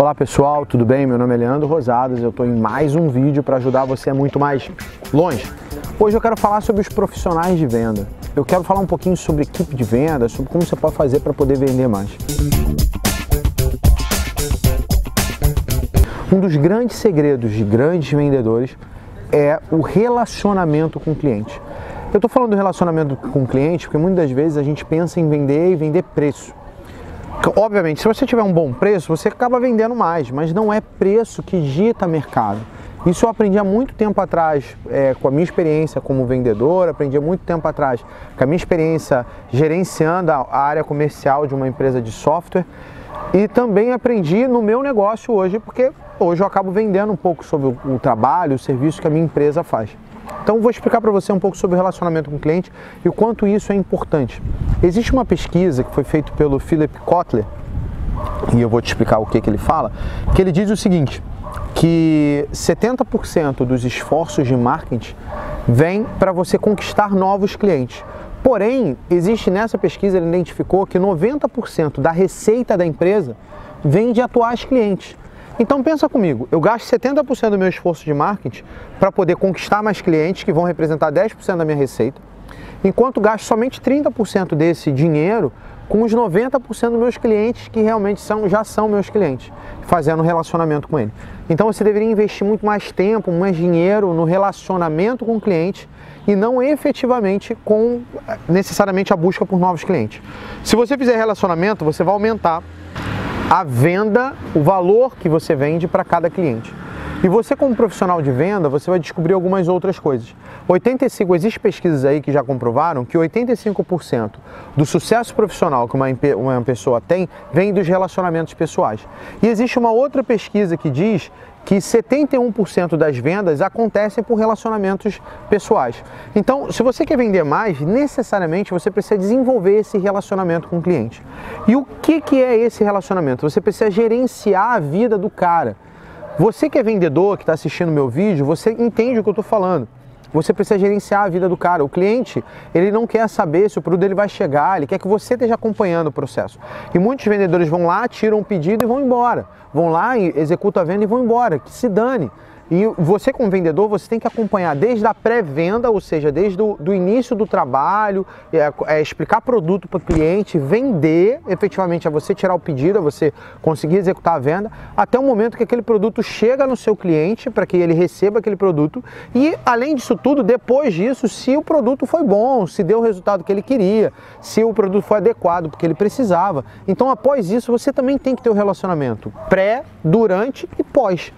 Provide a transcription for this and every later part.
Olá pessoal, tudo bem? Meu nome é Leandro Rosadas, eu estou em mais um vídeo para ajudar você muito mais longe. Hoje eu quero falar sobre os profissionais de venda. Eu quero falar um pouquinho sobre equipe de venda, sobre como você pode fazer para poder vender mais. Um dos grandes segredos de grandes vendedores é o relacionamento com o cliente. Eu estou falando do relacionamento com o cliente porque muitas vezes a gente pensa em vender e vender preço. Obviamente, se você tiver um bom preço, você acaba vendendo mais, mas não é preço que dita mercado. Isso eu aprendi há muito tempo atrás é, com a minha experiência como vendedor, aprendi há muito tempo atrás com a minha experiência gerenciando a área comercial de uma empresa de software e também aprendi no meu negócio hoje, porque hoje eu acabo vendendo um pouco sobre o, trabalho, o serviço que a minha empresa faz. Então vou explicar para você um pouco sobre o relacionamento com o cliente e o quanto isso é importante. Existe uma pesquisa que foi feita pelo Philip Kotler, e eu vou te explicar o que, que ele fala, que ele diz o seguinte, que 70% dos esforços de marketing vem para você conquistar novos clientes. Porém, existe nessa pesquisa, ele identificou que 90% da receita da empresa vem de atuais clientes. Então pensa comigo, eu gasto 70% do meu esforço de marketing para poder conquistar mais clientes que vão representar 10% da minha receita, enquanto gasto somente 30% desse dinheiro com os 90% dos meus clientes que realmente são, já são meus clientes, fazendo relacionamento com ele. Então você deveria investir muito mais tempo, mais dinheiro no relacionamento com o cliente e não efetivamente com necessariamente a busca por novos clientes. Se você fizer relacionamento, você vai aumentar a venda, o valor que você vende para cada cliente. E você como profissional de venda, você vai descobrir algumas outras coisas. 85, existem pesquisas aí que já comprovaram que 85% do sucesso profissional que uma, uma pessoa tem vem dos relacionamentos pessoais. E existe uma outra pesquisa que diz que 71% das vendas acontecem por relacionamentos pessoais. Então, se você quer vender mais, necessariamente você precisa desenvolver esse relacionamento com o cliente. E o que, que é esse relacionamento? Você precisa gerenciar a vida do cara. Você que é vendedor, que está assistindo meu vídeo, você entende o que eu estou falando. Você precisa gerenciar a vida do cara. O cliente, ele não quer saber se o produto dele vai chegar, ele quer que você esteja acompanhando o processo. E muitos vendedores vão lá, tiram um pedido e vão embora. Vão lá, executam a venda e vão embora. Que se dane. E você como vendedor, você tem que acompanhar desde a pré-venda, ou seja, desde o do início do trabalho, é, é explicar produto para o cliente, vender efetivamente a você tirar o pedido, a você conseguir executar a venda, até o momento que aquele produto chega no seu cliente para que ele receba aquele produto. E além disso tudo, depois disso, se o produto foi bom, se deu o resultado que ele queria, se o produto foi adequado porque ele precisava. Então, após isso, você também tem que ter o um relacionamento pré, durante e pós.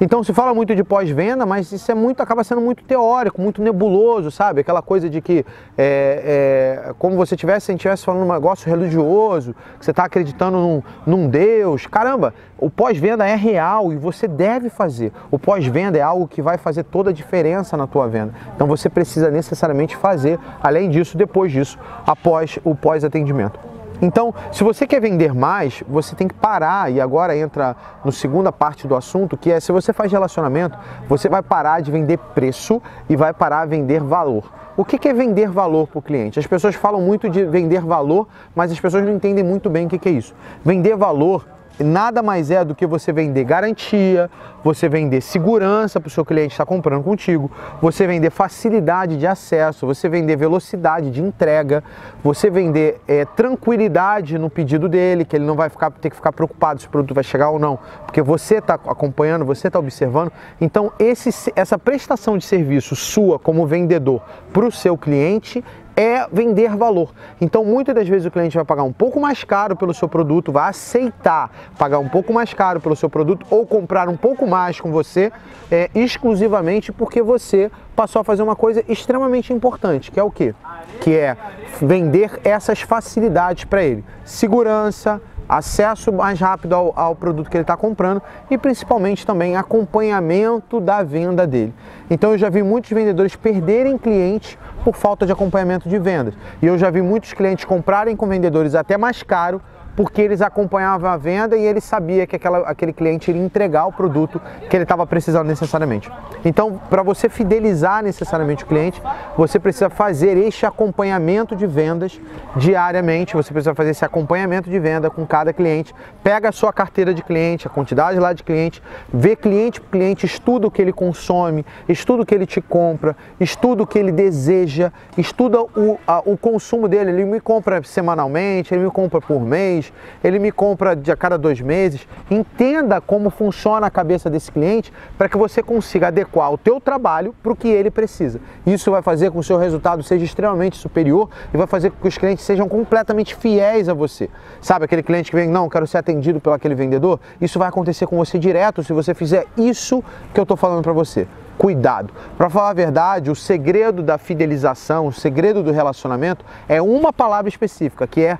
Então se fala muito de pós-venda, mas isso é muito, acaba sendo muito teórico, muito nebuloso, sabe? Aquela coisa de que é, é como você tivesse, se estivesse falando um negócio religioso, que você está acreditando num, num Deus. Caramba, o pós-venda é real e você deve fazer. O pós-venda é algo que vai fazer toda a diferença na tua venda. Então você precisa necessariamente fazer, além disso, depois disso, após o pós-atendimento. Então, se você quer vender mais, você tem que parar, e agora entra no segunda parte do assunto, que é se você faz relacionamento, você vai parar de vender preço e vai parar a vender valor. O que é vender valor para o cliente? As pessoas falam muito de vender valor, mas as pessoas não entendem muito bem o que é isso. Vender valor nada mais é do que você vender garantia, você vender segurança para o seu cliente estar comprando contigo, você vender facilidade de acesso, você vender velocidade de entrega, você vender é, tranquilidade no pedido dele, que ele não vai ficar, ter que ficar preocupado se o produto vai chegar ou não, porque você está acompanhando, você está observando. Então, esse, essa prestação de serviço sua como vendedor para o seu cliente é vender valor. Então, muitas das vezes o cliente vai pagar um pouco mais caro pelo seu produto, vai aceitar pagar um pouco mais caro pelo seu produto ou comprar um pouco mais com você, é, exclusivamente porque você passou a fazer uma coisa extremamente importante, que é o quê? Que é vender essas facilidades para ele. Segurança, acesso mais rápido ao, ao produto que ele está comprando e principalmente também acompanhamento da venda dele. Então eu já vi muitos vendedores perderem clientes por falta de acompanhamento de vendas. E eu já vi muitos clientes comprarem com vendedores até mais caro porque eles acompanhavam a venda e ele sabia que aquela, aquele cliente iria entregar o produto que ele estava precisando necessariamente. Então, para você fidelizar necessariamente o cliente, você precisa fazer este acompanhamento de vendas diariamente, você precisa fazer esse acompanhamento de venda com cada cliente, pega a sua carteira de cliente, a quantidade lá de cliente, vê cliente por cliente, estuda o que ele consome, estuda o que ele te compra, estuda o que ele deseja, estuda o, a, o consumo dele, ele me compra semanalmente, ele me compra por mês, ele me compra de a cada dois meses. Entenda como funciona a cabeça desse cliente para que você consiga adequar o teu trabalho para o que ele precisa. Isso vai fazer com que o seu resultado seja extremamente superior e vai fazer com que os clientes sejam completamente fiéis a você. Sabe aquele cliente que vem, não, quero ser atendido pelo aquele vendedor? Isso vai acontecer com você direto se você fizer isso que eu estou falando para você cuidado. Para falar a verdade, o segredo da fidelização, o segredo do relacionamento é uma palavra específica, que é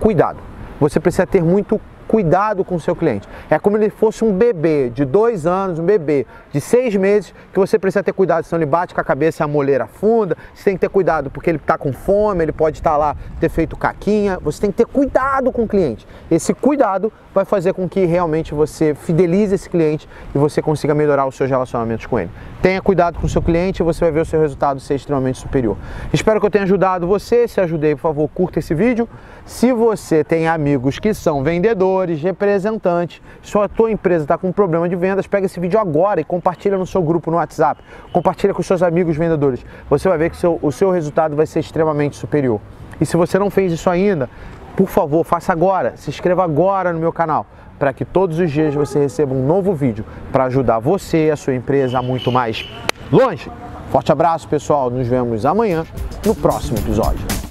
cuidado. Você precisa ter muito cuidado com o seu cliente. É como ele fosse um bebê de dois anos, um bebê de seis meses, que você precisa ter cuidado, senão ele bate com a cabeça a moleira funda. Você tem que ter cuidado porque ele está com fome, ele pode estar tá lá ter feito caquinha. Você tem que ter cuidado com o cliente. Esse cuidado vai fazer com que realmente você fidelize esse cliente e você consiga melhorar os seus relacionamentos com ele. Tenha cuidado com o seu cliente e você vai ver o seu resultado ser extremamente superior. Espero que eu tenha ajudado você. Se ajudei, por favor, curta esse vídeo. Se você tem amigos que são vendedores, representantes, sua tua empresa está com um problema de vendas, pega esse vídeo agora e compartilha no seu grupo no WhatsApp. Compartilha com seus amigos vendedores. Você vai ver que seu, o seu resultado vai ser extremamente superior. E se você não fez isso ainda, por favor, faça agora. Se inscreva agora no meu canal para que todos os dias você receba um novo vídeo para ajudar você e a sua empresa a muito mais longe. Forte abraço, pessoal. Nos vemos amanhã no próximo episódio.